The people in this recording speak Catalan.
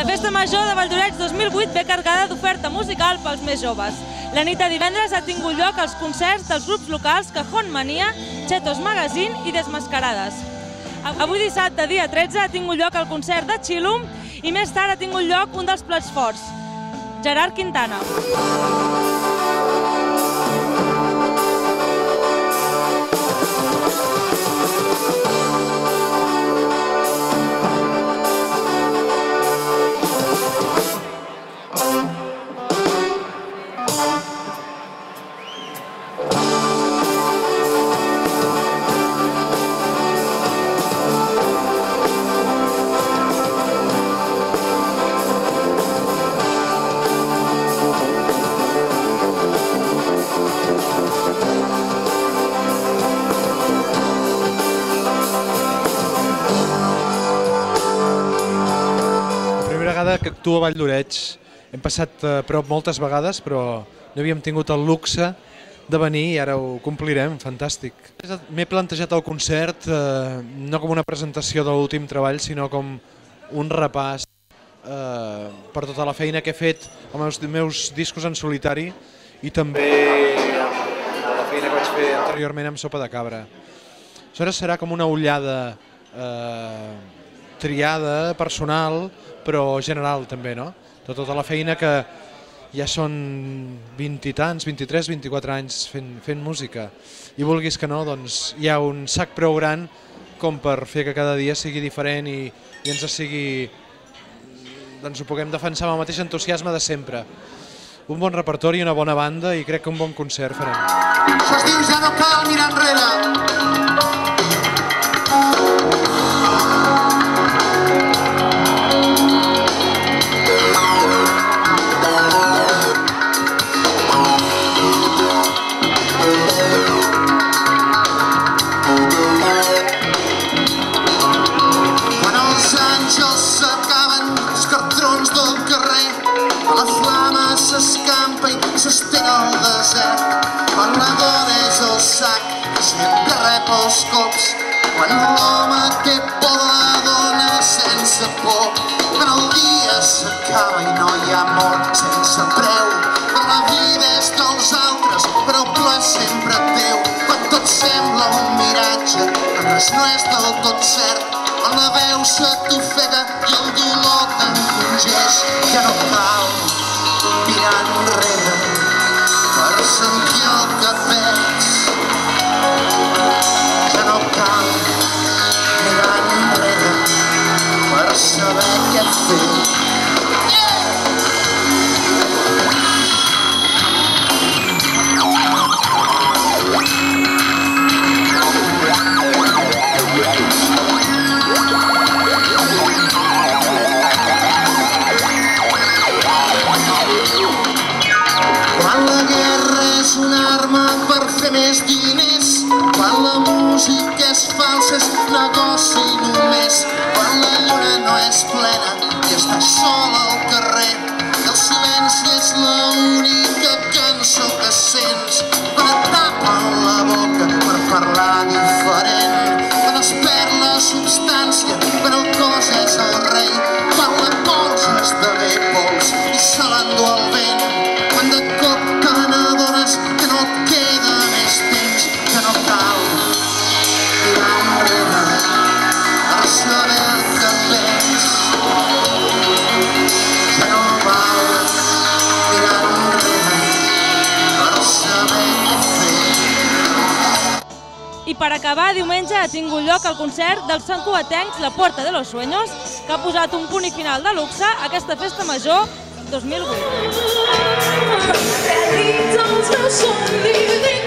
La Festa Major de Valldoreix 2008 ve cargada d'oferta musical pels més joves. La nit de divendres ha tingut lloc els concerts dels grups locals Cajón Mania, Chetos Magazine i Desmascarades. Avui dissabte, dia 13, ha tingut lloc el concert de Chilum i més tard ha tingut lloc un dels plats forts, Gerard Quintana. Que actuo a Vall d'Oreig hem passat a prop moltes vegades, però no havíem tingut el luxe de venir i ara ho complirem, fantàstic. M'he plantejat el concert eh, no com una presentació de l'últim treball, sinó com un repàs eh, per tota la feina que he fet amb els meus discos en solitari i també la feina que vaig fer anteriorment amb Sopa de Cabra. Aleshores serà com una ullada eh, triada, personal, però general també, no? De tota la feina que ja són 20 i tants, 23, 24 anys fent, fent música. I vulguis que no, doncs hi ha un sac prou gran com per fer que cada dia sigui diferent i, i ens sigui doncs ho puguem defensar amb el mateix entusiasme de sempre. Un bon repertori, una bona banda i crec que un bon concert farem. Això es diu ja no cal mirar s'escampa i s'estén al desert. Quan és el sac, sempre rep els cops. Quan l'home té por de la dona sense por. Quan el dia s'acaba i no hi ha mort sense preu. Quan la vida és dels altres, però el pla sempre teu. Quan tot sembla un miratge, quan res no és del tot cert. Quan la veu se t'ofega i el dolor t'encongeix, ja no cal mirar més diners, quan la música és falsa, és negoci només, per acabar, diumenge ha tingut lloc el concert dels santcuatencs La Porta de los Sueños, que ha posat un punt i final de luxe a aquesta festa major 2008. Don't tell somebody